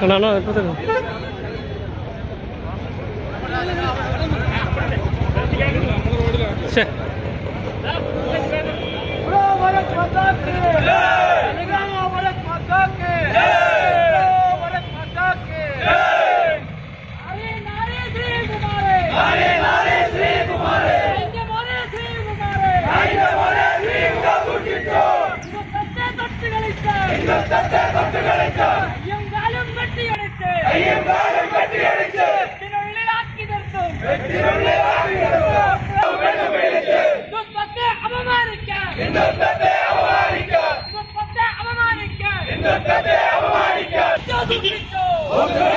No, no, no, después ஐயம் காலம் கட்டி அடைத்து ஐயம் காலம் கட்டி அடைத்து Okay.